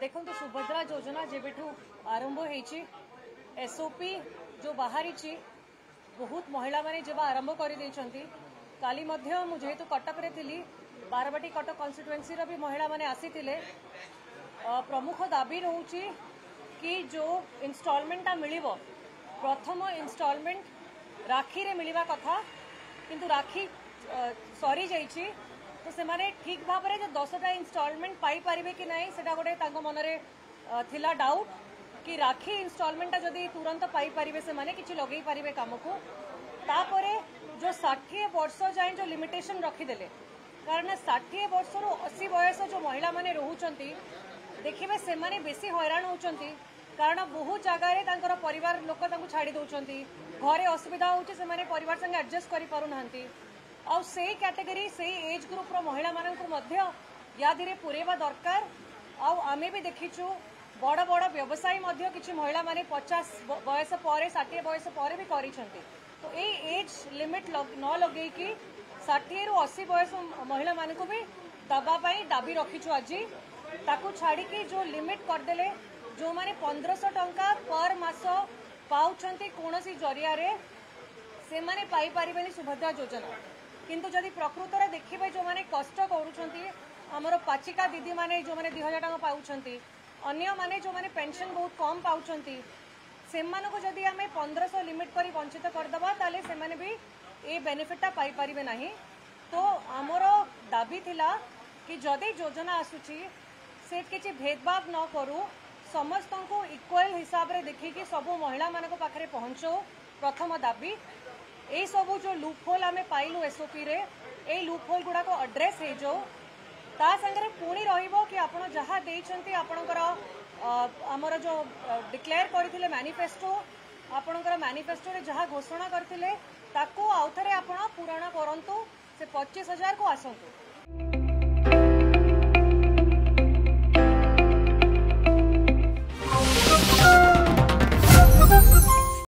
देखो तो सुभद्रा योजना जब ठू आरंभ होसओपी जो बाहरी बहुत महिला मैंने जब आरंभ कर काली मुझे तो कटक थी बारवाटी कटक कन्स्टिट्युएन्सी भी महिला मैंने आसी प्रमुख दाबी रोच कि जो इनस्टलमेंटा मिल प्रथम इनस्टलमेंट राखी मिलवा कथा किंतु राखी सरी जा तो से ठीक भाव में जो दसटा इनस्टलमेंट पाई कि नहीं गोटे मन में डाउट कि राखी इनस्टलमेंटा जदि तुरंत पाई से किसी लगे पारे कम को तापर जो षाठी वर्ष जाए जो लिमिटेशन रखीदे कारण षाठी वर्ष रु अशी बयस जो महिला मैंने रोचे देखिए से बेस हईरा कारण बहुत जगार पर लोक छाड़ी दौर असुविधा होने पर आडजस्ट कर आटेगरी तो से एज ग्रुप रहा या धीरे पूरेवा दरकार आम भी देखीचु बड़ बड़ व्यवसायी कि महिला मैंने पचास बयस पर षाठी बयस पर भी कर तो ये एज लिमिट न लगे कि षाठी रु अशी बयस महिला मानक भी दवापाई दाबी रखीचु आज ताकू छाड़ी जो लिमिट करदे जो मैंने पंद्रह टाँचा पर मस पाँच कौन सी जरिया से मैंने पाई सुभद्रा योजना किंतु जदि प्रकृत देखिए जो मैंने कष्ट करमर पचिका दीदी मैंने जो मैंने हजार टाँग पाँच अन्य माने जो मैंने पेंशन बहुत कम पाँच से जदि आम पंद्रह लिमिट कर वंचित करदे तो बेनिफिटा पाई ना तो आमर दाबी था कि जदि योजना आसूरी से किसी भेदभाव न करू समस्त को इक्वल हिसाब से देखिकी सब महिला मानक पाखे प्रथम दाबी ए सब जो लुपहोल आम पाइलु एसओपी रे ए लुपहोल गुड़ाक अड्रेस हो सांगे पुणी रहा देखकर आमर जो डिक्लेयर करते मानिफेस्टो आपणकर मानिफेस्टो जहाँ घोषणा करते आउ थे आप पूरण करूँ से पचीस हजार को आसतु